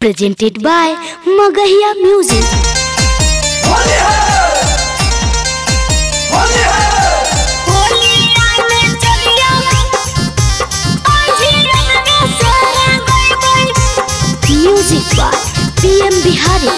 Presented by Magahiya music music by PM Bihari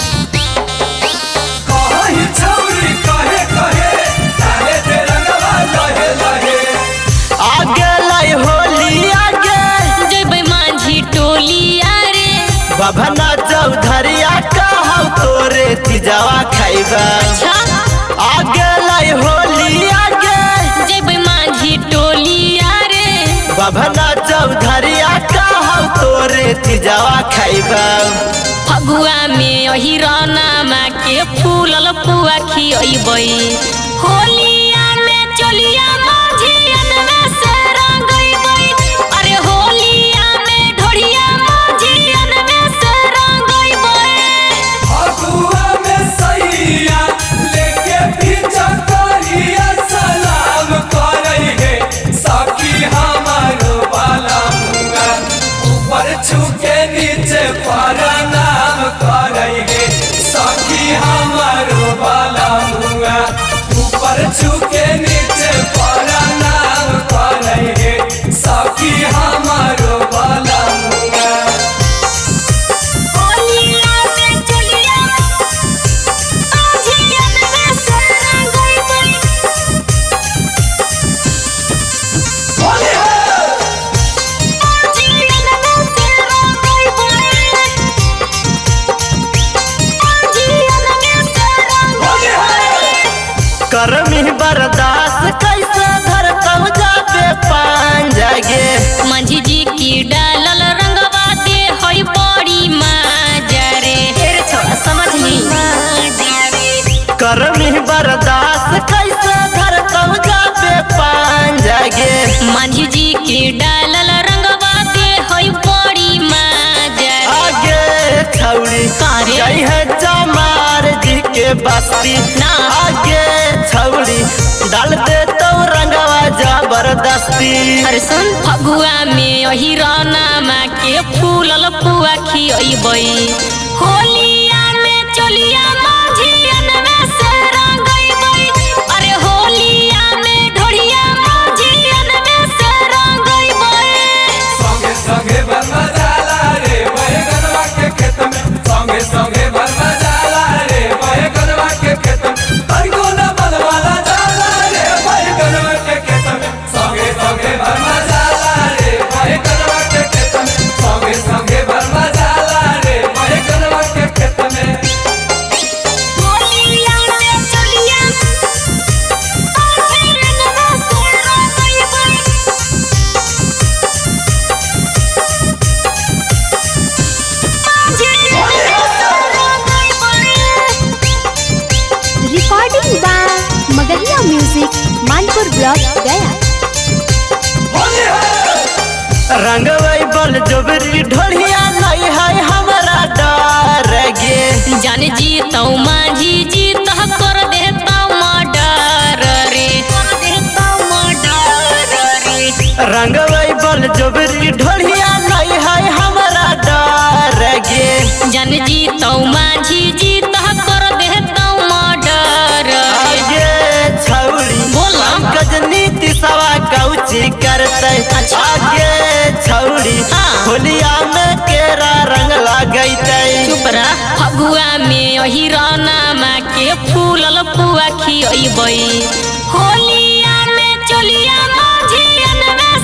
तिजवा खाइबा। अच्छा। आगे लाई होली आगे। जब माझी टोलिया रे बभना चौधरिया कहौ तोरे तिजवा खाइबा। फगुआ में यही के फूलल पुआ खियबै होलिया में चलिया छुके नीचे प्रणाम करेंगे सखी हमारो बाला मुंगा। ऊपर छुके करमी बर्दाश्त कैसे जाबे पान जागे। माझी जी की डालल रंगवा होई बड़ी माजा आगे छौड़ी है चमार जी के बस्ती। ना। आगे छौड़ी डाल दे तो रंगवा ज़बरदस्ती अरे सुन फगुआ में यही राना के फूलल पुआ खियबै होलिया में चलिया Manpur ब्लॉक गया है रंगवई बल जोबरी ढोलिया नहीं है हमारा डर गे। जान जीतौ माझी जी कर रंगवई बल जोबरी ढोलिया करे आगे छौड़ी, होलिया में केरा रंग लगे चुप रह, फगुआ में यही राना माँ के फूलल पुआ खियबै। होलिया में चोलिया माँ झियन में